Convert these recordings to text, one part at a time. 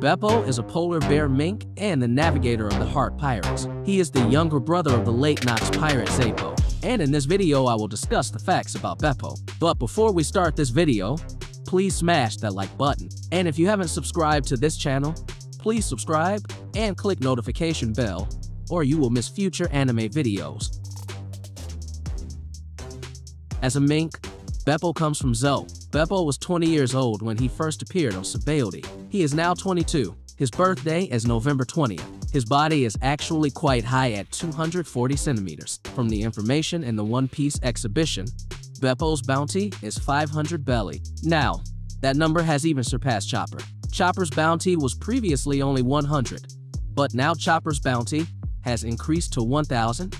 Bepo is a polar bear mink and the navigator of the Heart Pirates. He is the younger brother of the late Nox pirate Zepo. And in this video, I will discuss the facts about Bepo. But before we start this video, please smash that like button. And if you haven't subscribed to this channel, please subscribe and click notification bell or you will miss future anime videos. As a mink, Bepo comes from Zou. Bepo was 20 years old when he first appeared on Sabaody. He is now 22. His birthday is November 20th. His body is actually quite high at 240 centimeters. From the information in the One Piece exhibition, Bepo's bounty is 500 belly. Now, that number has even surpassed Chopper. Chopper's bounty was previously only 100, but now Chopper's bounty has increased to 1,000,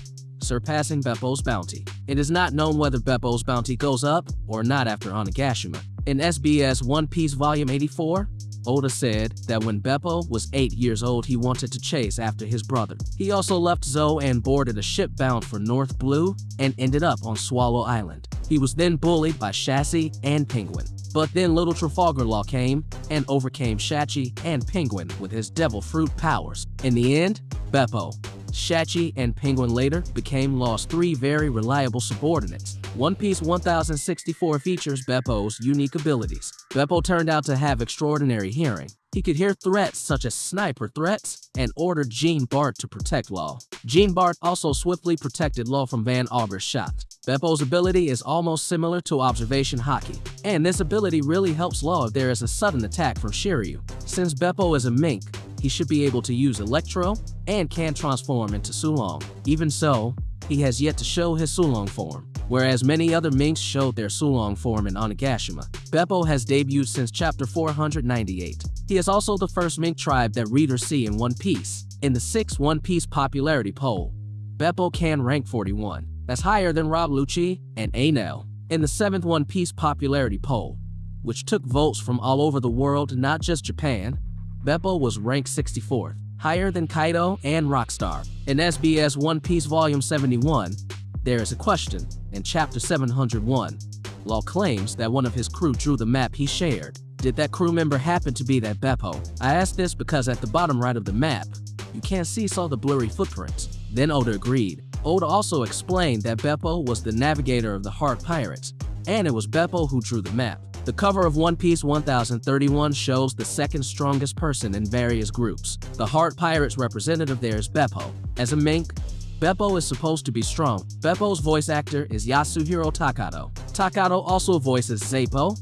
surpassing Bepo's bounty. It is not known whether Bepo's bounty goes up or not after Onigashima. In SBS One Piece Volume 84, Oda said that when Bepo was 8 years old he wanted to chase after his brother. He also left Zou and boarded a ship bound for North Blue and ended up on Swallow Island. He was then bullied by Shachi and Penguin. But then Little Trafalgar Law came and overcame Shachi and Penguin with his devil fruit powers. In the end, Bepo, Shachi, and Penguin later became Law's three very reliable subordinates. One Piece 1064 features Bepo's unique abilities. Bepo turned out to have extraordinary hearing. He could hear threats such as sniper threats and ordered Jean Bart to protect Law. Jean Bart also swiftly protected Law from Van Augur's shot. Bepo's ability is almost similar to observation Haki, and this ability really helps Law if there is a sudden attack from Shiryu. Since Bepo is a mink, he should be able to use Electro and can transform into Sulong. Even so, he has yet to show his Sulong form. Whereas many other minks showed their Sulong form in Onigashima, Bepo has debuted since chapter 498. He is also the first mink tribe that readers see in One Piece. In the 6th One Piece popularity poll, Bepo can rank 41. That's higher than Rob Lucci and Enel. In the 7th One Piece popularity poll, which took votes from all over the world, not just Japan, Bepo was ranked 64th, higher than Kaido and Rockstar. In SBS One Piece Volume 71, there is a question in Chapter 701. Law claims that one of his crew drew the map he shared. Did that crew member happen to be that Bepo? I ask this because at the bottom right of the map, you can't see all the blurry footprints. Then Oda agreed. Oda also explained that Bepo was the navigator of the Heart Pirates, and it was Bepo who drew the map. The cover of One Piece 1031 shows the second strongest person in various groups. The Heart Pirates representative there is Bepo. As a mink, Bepo is supposed to be strong. Bepo's voice actor is Yasuhiro Takato. Takato also voices Zepo,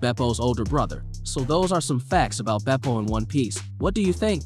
Bepo's older brother. So those are some facts about Bepo in One Piece. What do you think?